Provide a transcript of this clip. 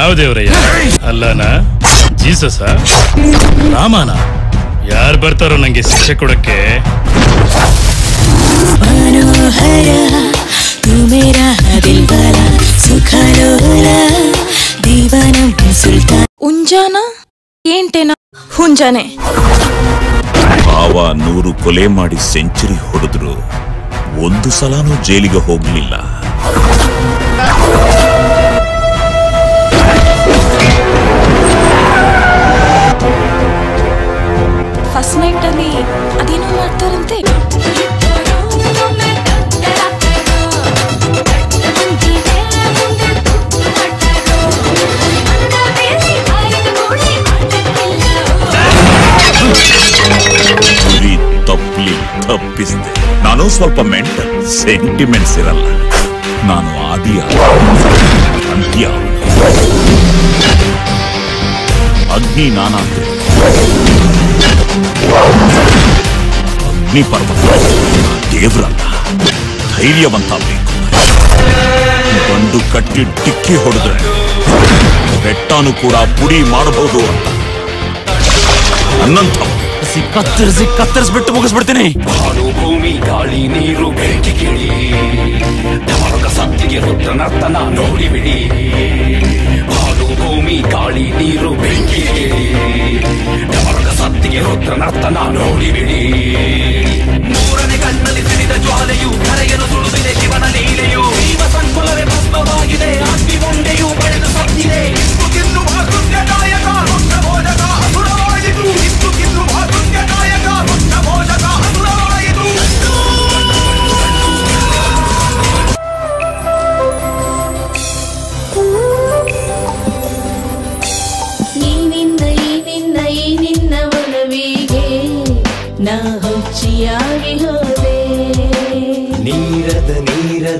ಯಾವ ದೇವರಯ್ಯ? ಅಲ್ಲನ? ಜೀಸಸ? ರಾಮನ? ಯಾರು ಬರ್ತಾರೋ ನಂಗೆ ಶಿಕ್ಷೆ ಕೊಡಕ್ಕೆ? ಉಂಜಾನ ಹುಂಜಾನೆ? ಭಾವ ನೂರು ಕೊಲೆ ಮಾಡಿ ಸೆಂಚುರಿ ಹೊಡೆದ್ರು. ಒಂದು ಸಲನೂ ಜೈಲಿಗೆ ಹೋಗ್ಲಿಲ್ಲ. ತಪ್ಪಿಸಿದೆ ನಾನು ಸ್ವಲ್ಪ ಮೆಂಟ್ ಸೆಂಟಿಮೆಂಟ್ಸ್ ಇರಲ್ಲ. ನಾನು ಆದಿಯ ಅಂತ್ಯ. ಅಗ್ನಿ ನಾನಾದ್ರೆ ಅಗ್ನಿ ಪರ್ವತ. ದೇವ್ರಲ್ಲ ಧೈರ್ಯವಂತ ಬೇಕು. ಬಂದು ಕಟ್ಟಿ ಟಿಕ್ಕಿ ಹೊಡೆದ್ರೆ ಬೆಟ್ಟನು ಕೂಡ ಪುಡಿ ಮಾಡಬಹುದು ಅಂತ. ನನ್ನಂಥವ ಕತ್ತರಿಸಿ ಕತ್ತರಿಸ್ಬಿಟ್ಟು ಮುಗಿಸ್ಬಿಡ್ತೀನಿ. ಹಾಡು ಭೂಮಿ, ಗಾಳಿ, ನೀರು, ಬೆಂಕಿ ಕೇಳಿ. ಧಮರುಗ ಸತ್ತಿಗೆ ರುದ್ರನರ್ತನ ನೋಡಿಬಿಡಿ ಹಾಡು ಭೂಮಿ, ಗಾಳಿ, ನೀರು, ಬೆಂಕಿ ಕೇಳಿ. ಧಮರುಗ ಸತ್ತಿಗೆ ರುದ್ರನರ್ತನ ನೋಡಿಬಿಡಿ ನೀರದ ನೀರದ